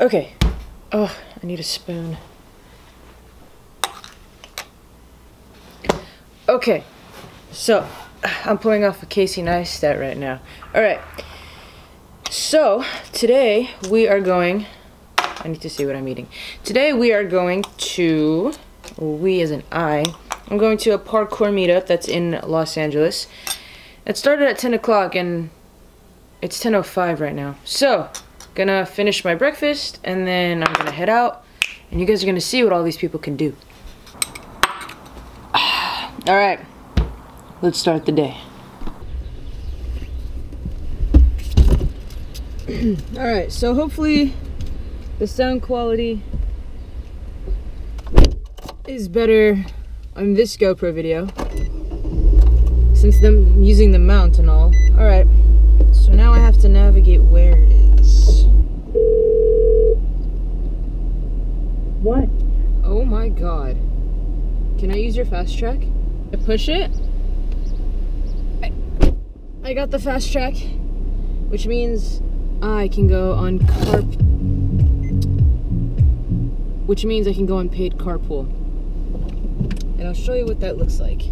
Okay. Oh, I need a spoon. Okay. So, I'm pulling off a Casey Neistat right now. Alright. So, today we are going... I need to see what I'm eating. Today we are going to... We as an I. I'm going to a parkour meetup that's in Los Angeles. It started at 10 o'clock and it's 10.05 right now. So, gonna finish my breakfast and then I'm gonna head out and you guys are gonna see what all these people can do. Alright, let's start the day. Alright, so hopefully the sound quality is better on this GoPro video since I'm using the mount and all. Alright, so now I have to navigate where it is. What? Oh my god. Can I use your fast track? I push it. I, got the fast track, which means I can go on carp. Which means I can go on paid carpool. And I'll show you what that looks like.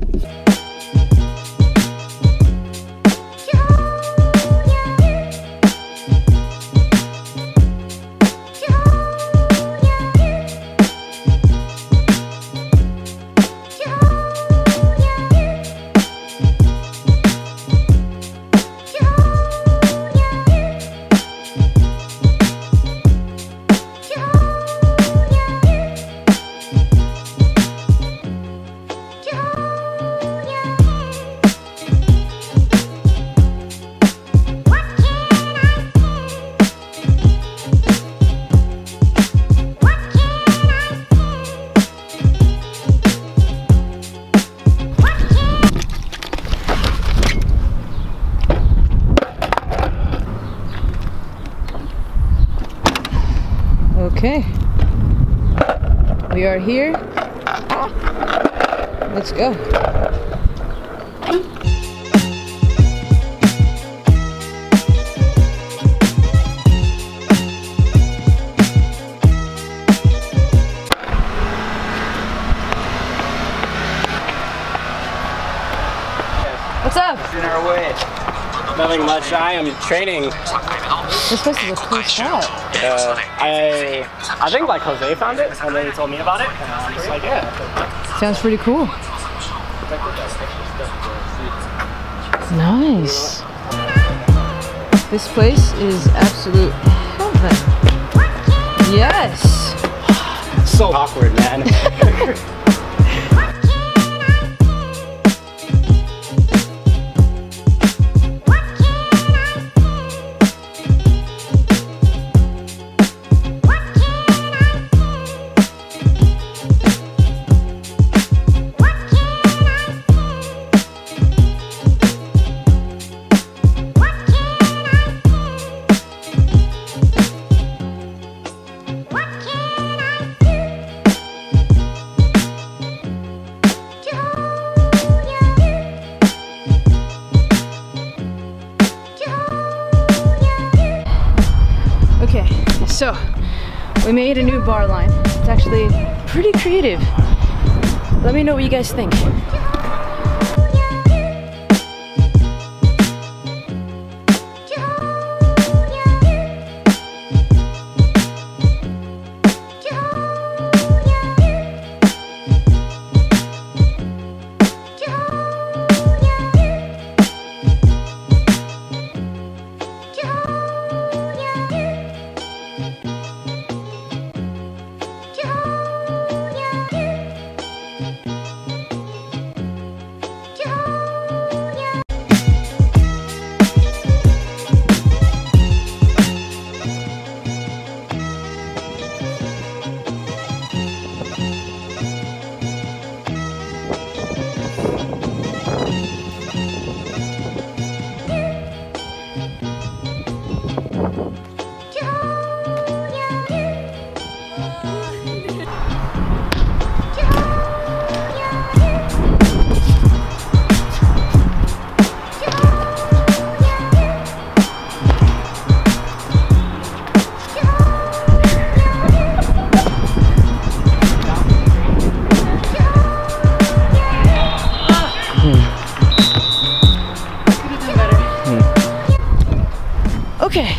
Okay. We are here. Let's go. What's up? in our way. Nothing much. I am training. This place is a cool spot. Uh, I I think like Jose found it, and then he told me about it, and I'm just like, yeah. Sounds pretty cool. Nice. This place is absolute heaven. Yes. So awkward, man. we made a new bar line. It's actually pretty creative. Let me know what you guys think.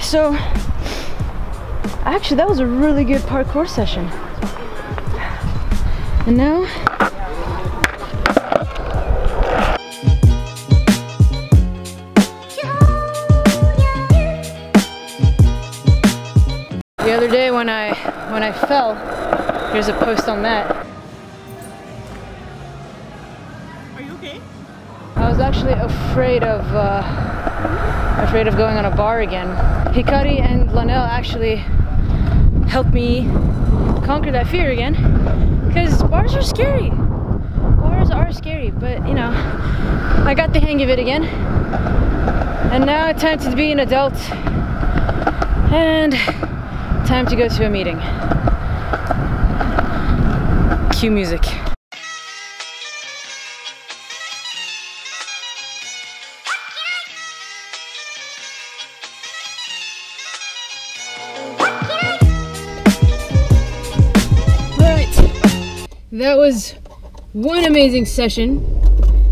So actually that was a really good parkour session. And now The other day when I when I fell, here's a post on that. Are you okay? I was actually afraid of uh, afraid of going on a bar again. Hikari and Lanel actually helped me conquer that fear again because bars are scary. Bars are scary, but you know, I got the hang of it again. And now it's time to be an adult and time to go to a meeting. Cue music. That was one amazing session,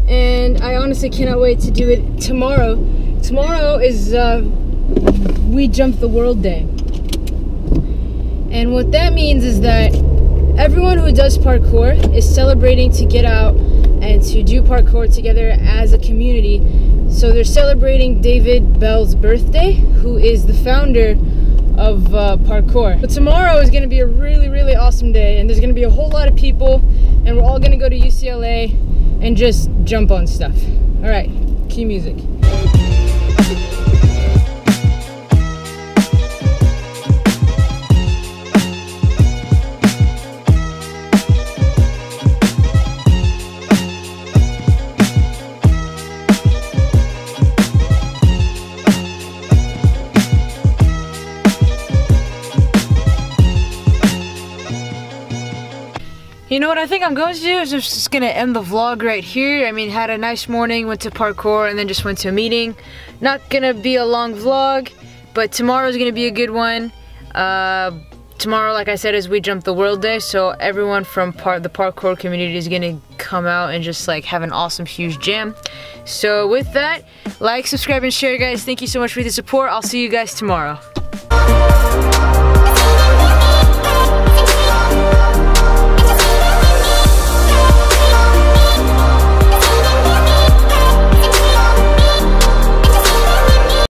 and I honestly cannot wait to do it tomorrow. Tomorrow is uh, We Jump the World Day. And what that means is that everyone who does parkour is celebrating to get out and to do parkour together as a community. So they're celebrating David Belle's birthday, who is the founder of uh, parkour. But tomorrow is going to be a really, really awesome day, and there's going to be a whole lot of people, and we're all going to go to UCLA and just jump on stuff. All right, key music. You know what I think I'm going to do is I'm just gonna end the vlog right here. I mean, had a nice morning, went to parkour, and then just went to a meeting. Not gonna be a long vlog, but tomorrow's gonna be a good one. Uh, tomorrow, like I said, is We Jump the World Day, so everyone from the parkour community is gonna come out and just like have an awesome, huge jam. So with that, like, subscribe, and share, guys. Thank you so much for the support. I'll see you guys tomorrow.